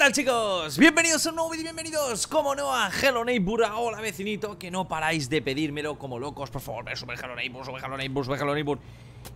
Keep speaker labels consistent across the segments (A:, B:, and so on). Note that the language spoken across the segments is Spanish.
A: tal chicos? Bienvenidos a un nuevo vídeo, bienvenidos como no a Hello Neighbor. Hola vecinito, que no paráis de pedírmelo como locos. Por favor, sube Hello Neighbor, sube Hello Neighbor, sube Hello Neighbor.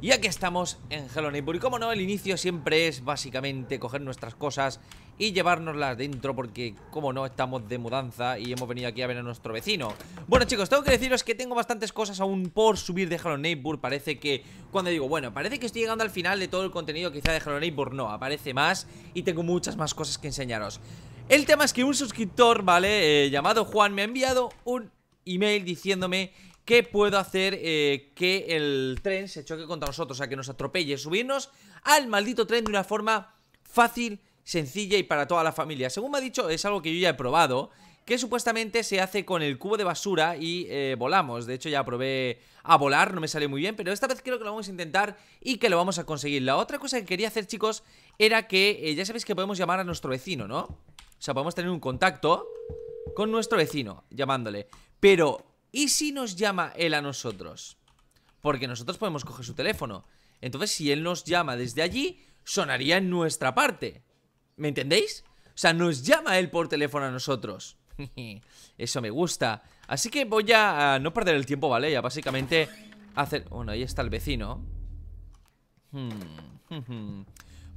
A: Y aquí estamos en Hello Neighbor. Y como no, el inicio siempre es básicamente coger nuestras cosas y llevárnoslas dentro porque, como no, estamos de mudanza y hemos venido aquí a ver a nuestro vecino. Bueno chicos, tengo que deciros que tengo bastantes cosas aún por subir de Hello Neighbor. Parece que, cuando digo, bueno, parece que estoy llegando al final de todo el contenido quizá de Hello Neighbor No, aparece más y tengo muchas más cosas que enseñaros. El tema es que un suscriptor, ¿vale? Eh, llamado Juan me ha enviado un email diciéndome que puedo hacer eh, que el tren se choque contra nosotros, o sea, que nos atropelle, subirnos al maldito tren de una forma fácil sencilla y para toda la familia. Según me ha dicho, es algo que yo ya he probado, que supuestamente se hace con el cubo de basura y eh, volamos. De hecho, ya probé a volar, no me salió muy bien, pero esta vez creo que lo vamos a intentar y que lo vamos a conseguir. La otra cosa que quería hacer, chicos, era que eh, ya sabéis que podemos llamar a nuestro vecino, ¿no? O sea, podemos tener un contacto con nuestro vecino, llamándole. Pero, ¿y si nos llama él a nosotros? Porque nosotros podemos coger su teléfono. Entonces, si él nos llama desde allí, sonaría en nuestra parte. ¿Me entendéis? O sea, nos llama él por teléfono a nosotros Eso me gusta Así que voy a, no perder el tiempo, ¿vale? Ya básicamente hacer... Bueno, ahí está el vecino hmm,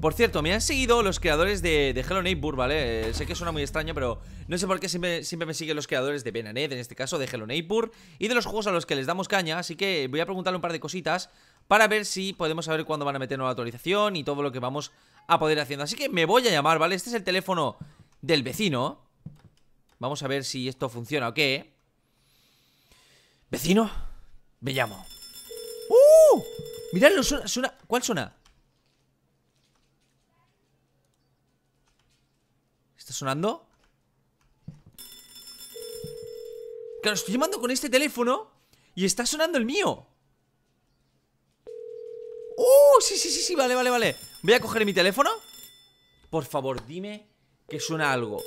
A: Por cierto, me han seguido los creadores de, de Hello Neighbor, ¿vale? Eh, sé que suena muy extraño, pero no sé por qué siempre, siempre me siguen los creadores de Benanet, en este caso de Hello Neighbor Y de los juegos a los que les damos caña Así que voy a preguntarle un par de cositas Para ver si podemos saber cuándo van a meter nueva actualización Y todo lo que vamos a poder haciendo Así que me voy a llamar, ¿vale? Este es el teléfono del vecino Vamos a ver si esto funciona o qué Vecino Me llamo ¡Uh! Miradlo, suena, suena ¿Cuál suena? ¿Está sonando? Claro, estoy llamando con este teléfono Y está sonando el mío ¡Uh! Sí, vale, vale, vale. Voy a coger mi teléfono. Por favor, dime que suena algo.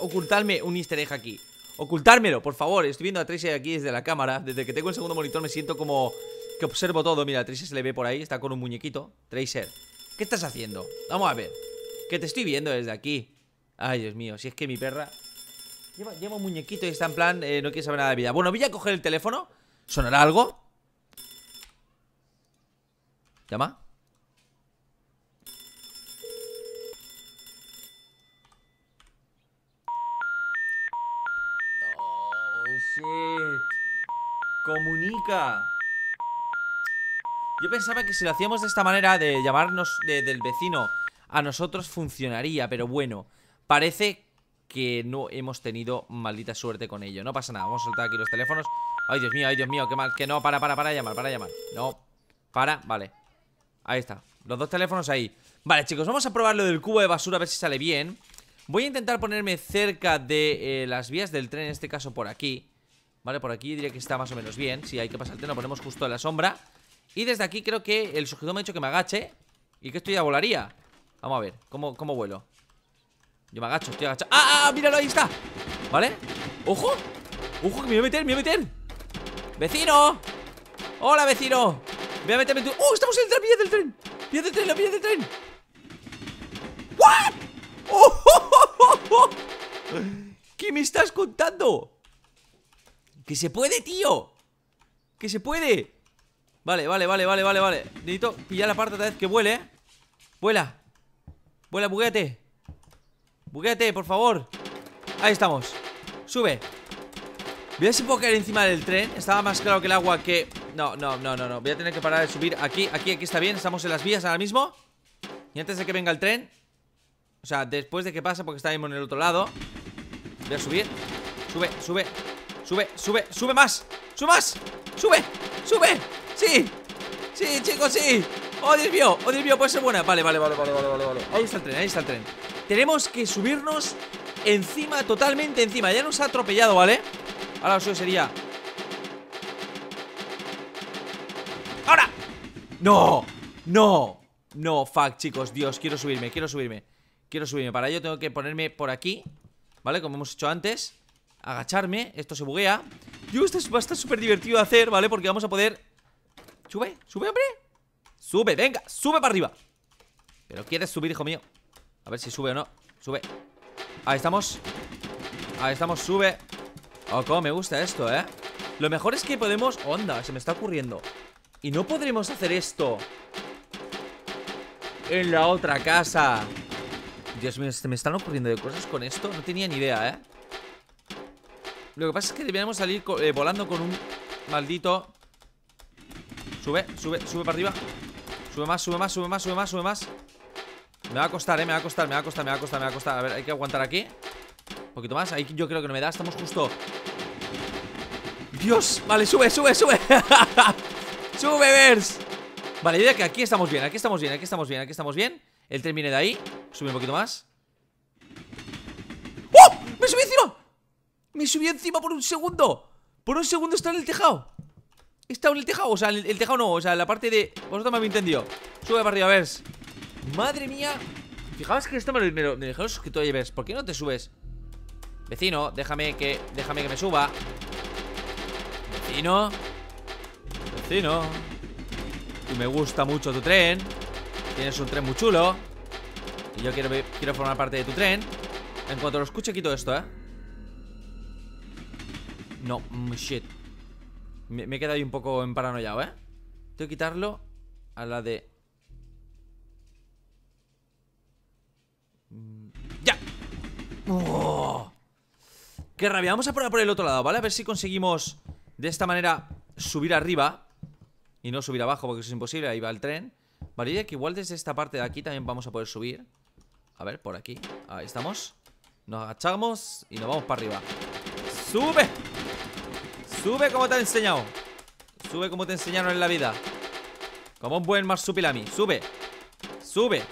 A: Ocultarme un easter egg aquí. Ocultármelo, por favor. Estoy viendo a Tracy aquí desde la cámara. Desde que tengo el segundo monitor me siento como Que observo todo. Mira, Tracy se le ve por ahí Está con un muñequito. Tracer ¿Qué estás haciendo? Vamos a ver. Que te estoy viendo desde aquí. Ay, Dios mío Si es que mi perra. Lleva, un muñequito y está en plan eh, No quiere saber nada de vida. Bueno, voy a coger el teléfono. ¿Sonará algo? ¿Llama? Yo pensaba que si lo hacíamos de esta manera De llamarnos del vecino A nosotros funcionaría, pero bueno Parece que no hemos tenido maldita suerte con ello. No pasa nada, vamos a soltar aquí los teléfonos. Ay, Dios mío, ay, Dios mío, qué mal Que no, para, para, para llamar, para llamar. No, para, vale. Ahí está, los dos teléfonos ahí. Vale, chicos, vamos a probar lo del cubo de basura A ver si sale bien. Voy a intentar ponerme cerca de eh, las vías del tren En este caso por aquí Vale, por aquí diría que está más o menos bien Si hay que pasar el tren, lo ponemos justo en la sombra Y desde aquí creo que el sujeto me ha dicho que me agache Y que esto ya volaría Vamos a ver, ¿cómo, cómo vuelo? Yo me agacho, estoy agachado ¡Ah, ah! ¡Míralo, ahí está! ¿Vale? ¡Ojo! ¡Ojo, que me voy a meter, me voy a meter! ¡Vecino! ¡Hola, vecino! Voy a meterme en tu... ¡Oh, estamos en el tren! ¡Vía del tren! ¡Vía del tren, la vía del tren! ¿What? ¡Oh, oh, oh, qué me estás contando? ¡Que se puede, tío! ¡Que se puede! Vale, vale, vale, vale, vale, vale. Necesito pillar la parte otra vez que vuele, ¿eh? Vuela. Vuela, bugueate Bugueate, por favor. Ahí estamos. Sube. Voy a si puedo caer encima del tren. Estaba más claro que el agua que... No, no, no, no, no. Voy a tener que parar de subir Aquí, aquí, aquí está bien. Estamos en las vías ahora mismo. Y antes de que venga el tren O sea, después de que pase Porque está mismo en el otro lado Voy a subir. Sube, sube Sube, sube, sube más. Sube más, sube, sube. Sí, sí, chicos, sí. Oh, Dios mío, oh, Dios mío, puede ser buena. Vale, vale, vale, vale, vale, vale Ahí está el tren, ahí está el tren. Tenemos que subirnos encima, totalmente encima. Ya nos ha atropellado, ¿vale? Ahora lo suyo sería. ¡Ahora! ¡No! ¡No! No, fuck, chicos, Dios, quiero subirme, quiero subirme. Quiero subirme, para ello tengo que ponerme por aquí ¿Vale? Como hemos hecho antes agacharme Esto se buguea. Yo, esto va a estar súper divertido de hacer, ¿vale? Porque vamos a poder... Sube, sube, hombre Sube, venga, sube para arriba. Pero quieres subir, hijo mío A ver si sube o no. Sube. Ahí estamos. Ahí estamos, sube. Oh, cómo me gusta esto, ¿eh? Lo mejor es que podemos... Onda, se me está ocurriendo. Y no podremos hacer esto En la otra casa. Dios mío, se me están ocurriendo de cosas con esto No tenía ni idea, ¿eh? Lo que pasa es que deberíamos salir eh, volando con un maldito. Sube, sube, sube para arriba. Sube más, sube más, sube más, sube más, sube más. Me va a costar, eh, me va a costar, me va a costar, me va a costar, me va a costar. A ver, hay que aguantar aquí. Un poquito más, ahí yo creo que no me da, estamos justo. Dios, vale, sube, sube, sube. Sube, Vers Vale, idea que aquí estamos bien, aquí estamos bien, aquí estamos bien, aquí estamos bien. El tren viene de ahí. Sube un poquito más. ¡Oh! ¡Me subí encima! Me subí encima por un segundo. Por un segundo está en el tejado. Está en el tejado, o sea, el, tejado no O sea, la parte de... Vosotros me habéis entendido. Sube para arriba, Vers Madre mía. Fijaos que esto me lo, me lo, me lo dijeron Vers ¿Por qué no te subes? Vecino, déjame que... Déjame que me suba. Vecino. Vecino. Y me gusta mucho tu tren. Tienes un tren muy chulo. Y yo quiero, quiero formar parte de tu tren. En cuanto lo escuche quito esto, ¿eh? No, mm, shit me, he quedado ahí un poco en paranoiado, ¿eh? Tengo que quitarlo a la de... Mm, ¡Ya! ¡Oh! ¡Qué rabia! Vamos a probar por el otro lado, ¿vale? A ver si conseguimos de esta manera subir arriba Y no subir abajo porque eso es imposible Ahí va el tren Vale, que igual desde esta parte de aquí también vamos a poder subir A ver, por aquí Ahí estamos Nos agachamos y nos vamos para arriba ¡Sube! ¡Sube como te han enseñado! Sube como te enseñaron en la vida Como un buen marsupilami ¡Sube! ¡Sube!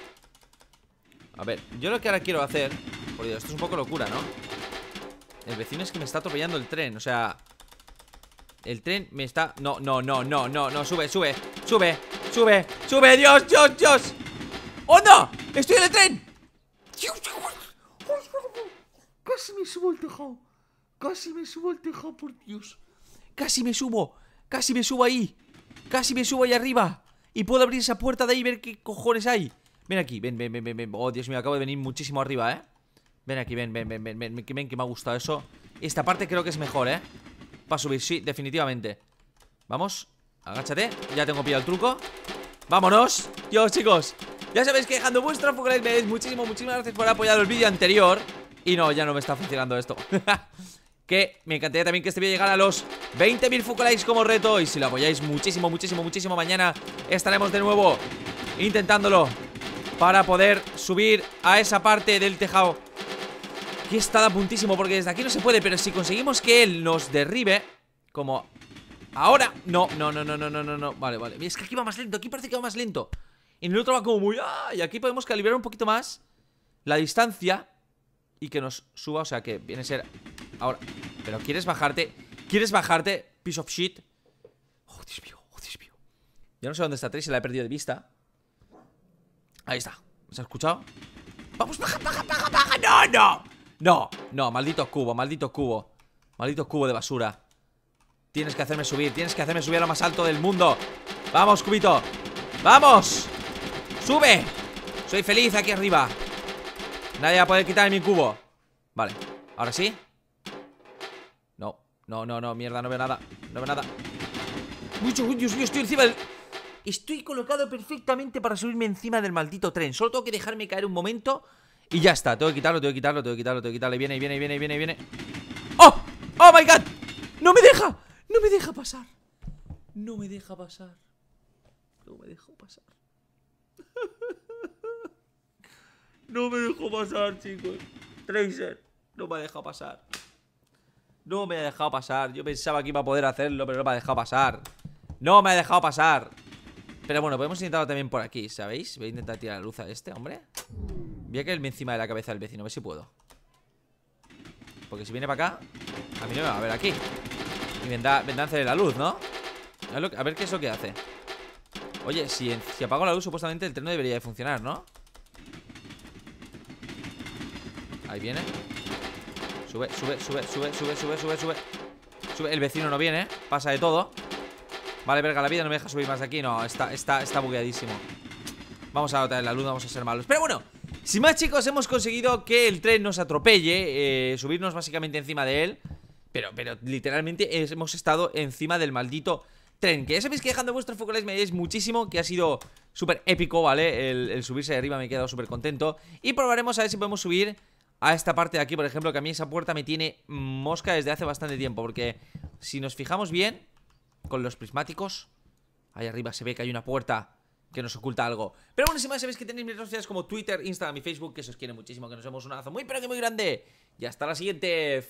A: A ver, yo lo que ahora quiero hacer Porque esto es un poco locura, ¿no? El vecino es que me está atropellando el tren O sea, el tren me está... No, no, no, no, no, no, sube, sube, sube, sube, sube, Dios, Dios, Dios ¡Oh, no! ¡Estoy en el tren! Casi me subo al tejado Casi me subo al tejado, por Dios Casi me subo Casi me subo ahí Casi me subo ahí arriba. Y puedo abrir esa puerta de ahí y ver qué cojones hay. Ven aquí, ven, ven, ven, ven, Oh, Dios mío, acabo de venir muchísimo arriba, ¿eh? Ven aquí, ven, ven, ven, ven, ven, ven, que me ha gustado eso. Esta parte creo que es mejor, ¿eh? Para subir, sí, definitivamente. Vamos, agáchate Ya tengo pillado el truco. Vámonos. Yo, chicos Ya sabéis que dejando vuestra me veis muchísimo, muchísimas gracias por apoyar el vídeo anterior. Y no, ya no me está funcionando esto Que me encantaría también que este vídeo llegara a los 20.000 Fukulikes como reto Y si lo apoyáis muchísimo, muchísimo, muchísimo Mañana estaremos de nuevo Intentándolo Para poder subir a esa parte del tejado Aquí está a puntísimo porque desde aquí no se puede Pero si conseguimos que él nos derribe Como ahora No, no, no, no, no, no, no Vale, vale, es que aquí va más lento, aquí parece que va más lento En el otro va como muy... ¡Ah! Y aquí podemos calibrar un poquito más La distancia Y que nos suba, o sea que viene a ser Ahora, pero ¿quieres bajarte? ¿Quieres bajarte? Piece of shit Oh, Dios mío, oh, Dios mío. Yo no sé dónde está Tracy, la he perdido de vista. Ahí está, ¿se ha escuchado? Vamos, baja, baja, baja, baja. No, no. No, no, maldito cubo, maldito cubo. Maldito cubo de basura. Tienes que hacerme subir, tienes que hacerme subir a lo más alto del mundo. Vamos, cubito. ¡Vamos! ¡Sube! Soy feliz aquí arriba. Nadie va a poder quitarme mi cubo. Vale, ahora sí No, no, no, mierda, no veo nada No veo nada Mucho, Dios mío, estoy encima del... Estoy colocado perfectamente para subirme encima del maldito tren Solo tengo que dejarme caer un momento y ya está, tengo que quitarlo, tengo que quitarlo, tengo que quitarlo, tengo que quitarlo. Viene, viene, viene, viene, viene. ¡Oh! ¡Oh my god! ¡No me deja! ¡No me deja pasar! No me deja pasar. No me dejó pasar. no me dejó pasar, chicos. Tracer, no me ha dejado pasar. No me ha dejado pasar. Yo pensaba que iba a poder hacerlo, pero no me ha dejado pasar. No me ha dejado pasar. Pero bueno, podemos intentarlo también por aquí, ¿sabéis? Voy a intentar tirar la luz a este, hombre. Voy a caerme encima de la cabeza del vecino, a ver si puedo Porque si viene para acá A mí no me va a ver aquí Y vendrá, vendrá a hacer la luz, ¿no? A ver, qué es lo que hace Oye, si, si apago la luz supuestamente el tren no debería de funcionar, ¿no? Ahí viene Sube, sube, sube, sube, sube, sube, sube, sube. Sube, el vecino no viene Pasa de todo. Vale, verga, la vida no me deja subir más de aquí. No, está, está, está bugueadísimo. Vamos a botar la luz, vamos a ser malos. Pero bueno, Sin más chicos, hemos conseguido que el tren nos atropelle eh, Subirnos básicamente encima de él. Pero, pero literalmente hemos estado encima del maldito tren. Que ya sabéis que dejando vuestros focales me ayudáis muchísimo Que ha sido súper épico, ¿vale? El, subirse de arriba me he quedado súper contento. Y probaremos a ver si podemos subir a esta parte de aquí, por ejemplo Que a mí esa puerta me tiene mosca desde hace bastante tiempo Porque si nos fijamos bien Con los prismáticos Ahí arriba se ve que hay una puerta que nos oculta algo. Pero bueno, si más sabéis que tenéis mis redes sociales como Twitter, Instagram y Facebook, que se os quiere muchísimo, que nos vemos un abrazo muy pero que muy grande. Y hasta la siguiente.